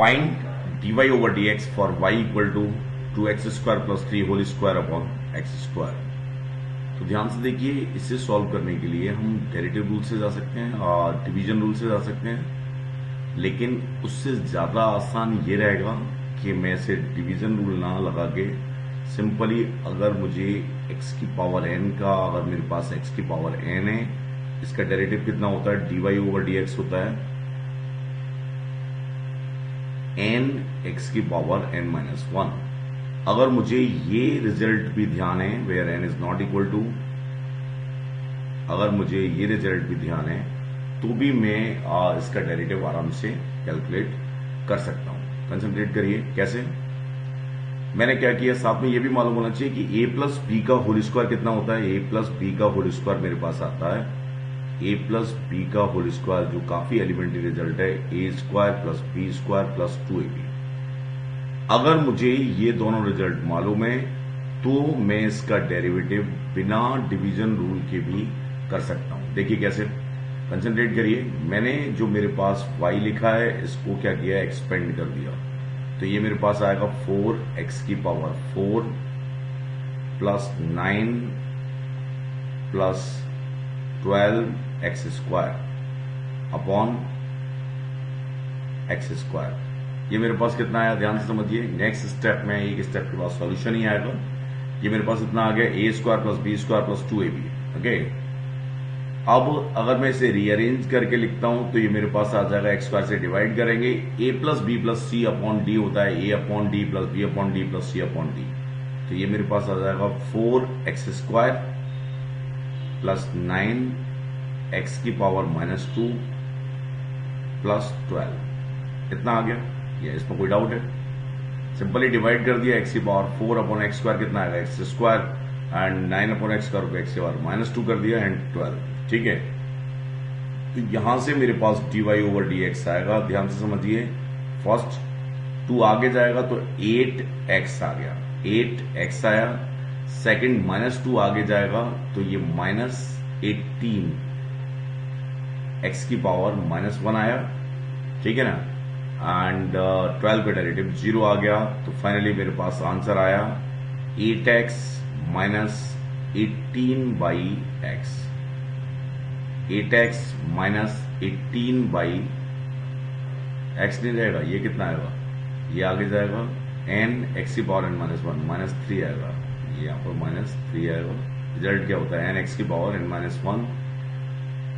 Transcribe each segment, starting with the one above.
Find dy over dx for y equal to 2x square plus 3 whole square upon x square. तो ध्यान से देखिए, इसे solve करने के लिए हम डेरिटिव रूल से जा सकते हैं और डिवीज़न रूल से जा सकते हैं। लेकिन उससे ज़्यादा आसान ये रहेगा कि मैं इसे डिवीज़न रूल ना लगा के सिंपली अगर मुझे x की पावर n का, अगर मेरे पास x की पावर n है, इसका डेरिवेटिव कितना होता है? dy ओवर dx होता है। एन एक्स की पावर एन माइनस वन अगर मुझे ये रिज़ल्ट भी ध्यान है where N is not equal to अगर मुझे ये रिज़ल्ट भी ध्यान है तो भी मैं आ, इसका डेरिवेटिव आराम से कैलकुलेट कर सकता हूँ। कंसंट्रेट करिए। कैसे? मैंने क्या किया? साथ में ये भी मालूम होना चाहिए कि ए प्लस बी का होल स्क्वायर कितना होता है? ए प्लस बी का होल स्क्वायर मेरे पास आता है। ए प्लस बी का होल स्क्वायर जो काफ़ी एलिमेंट्री रिज़ल्ट है A square plus B square plus two A B अगर मुझे ये दोनों रिज़ल्ट मालूम है तो मैं इसका डेरिवेटिव बिना डिवीज़न रूल के भी कर सकता हूँ। देखिए कैसे। कंसंट्रेट करिए। मैंने जो मेरे पास y लिखा है, इसको क्या किया एक्सपेंड कर दिया। तो ये मेरे पास आएगा फोर एक्स की power four plus nine plus twelve X square upon X square ये मेरे पास कितना आया? ध्यान से समझिए नेक्स्ट स्टेप में एक स्टेप के बाद सॉल्यूशन ही आएगा। ये मेरे पास इतना आ गया A square plus B square plus two A B okay अब अगर मैं इसे रीअरेंज करके लिखता हूँ तो ये मेरे पास आ जाएगा एक्स स्क्वायर से डिवाइड करेंगे। A plus B plus C upon D होता है A upon D plus B upon D plus C upon D तो ये मेरे पास आ जाएगा four X square plus nine X की power minus two plus twelve इतना आ गया? ये इसमें कोई डाउट है? सिंपली डिवाइड कर दिया एक्स की power four upon X square कितना आएगा? X square and nine upon X square X की पावर माइनस टू कर दिया एंड ट्वेल्व ठीक है? तो यहाँ से मेरे पास D Y over D X आएगा। ध्यान से समझिए। फ़र्स्ट टू आगे जाएगा तो एट एक्स आ गया। एट एक्स आया। सेकेंड माइनस टू आगे जाएगा तो ये माइनस एटीन एक्स की पावर माइनस वन आया, ठीक है ना? एंड ट्वेल्व का डेरिवेटिव ज़ीरो आ गया तो फाइनली मेरे पास आंसर आया eight x minus eighteen by x eight x minus eighteen by x नहीं रहेगा ये कितना आएगा? ये आगे जाएगा एन एक्स की power n minus one minus three आएगा. ये यहाँ पर माइनस थ्री आएगा. रिज़ल्ट क्या होता है? एन एक्स की पावर एन माइनस वन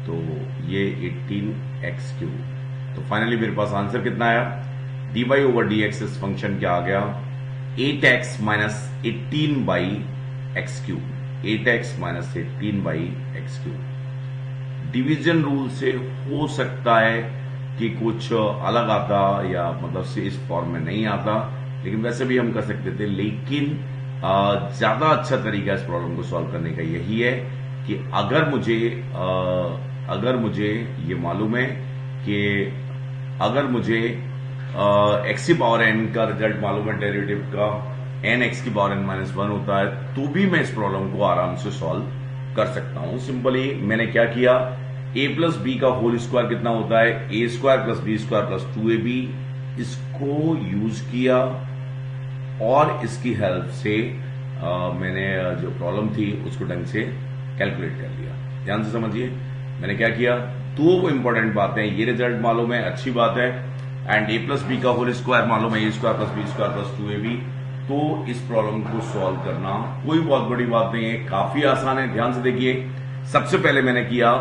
तो ये 18 एक्स क्यूब तो फाइनली मेरे पास आंसर कितना आया? D y over d x इस फ़ंक्शन क्या आ गया? Eight x minus eighteen by x cube eight x minus eighteen by x cube division rule से हो सकता है कि कुछ अलग आता या मतलब से इस फॉर्म में नहीं आता लेकिन वैसे भी हम कर सकते थे लेकिन ज़्यादा अच्छा तरीका इस प्रॉब्लम को सॉल्व करने का यही है कि अगर मुझे आ, अगर मुझे ये मालूम है कि अगर मुझे एक्स की पावर एन का रिज़ल्ट मालूम है डेरिवेटिव का एन एक्स की पावर एन माइनस वन होता है तो भी मैं इस प्रॉब्लम को आराम से सॉल्व कर सकता हूँ। सिंपली मैंने क्या किया? ए प्लस बी का होल स्क्वायर कितना होता है? A square plus b square plus two a b इसको यूज़ किया और इसकी हेल्प से आ, मैंने जो प्रॉब्लम थी उसको ढंग से कैलकुलेट कर लिया। ध्यान से समझिए। मैंने क्या किया? दो इंपॉर्टेंट बातें ये रिज़ल्ट मालूम है, अच्छी बात है। एंड ए प्लस बी का होल स्क्वायर मालूम है a square plus b square plus two a b तो इस प्रॉब्लम को सॉल्व करना कोई बहुत बड़ी बात नहीं है। काफ़ी आसान है, ध्यान से देखिए। सबसे पहले मैंने किया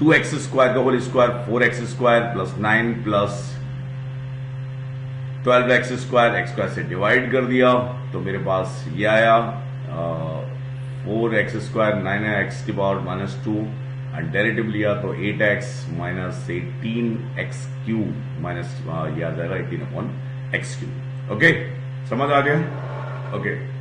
टू एक्स स्क्वायर का whole square four x square plus nine plus twelve x square x square से डिवाइड कर दिया। तो मेरे पास ये आया। Four x square nine x की पावर माइनस टू डेरिटिव लिया तो eight x minus eighteen x cube minus ये आ जाएगा eighteen upon x cube okay समझ आ गया? Okay okay.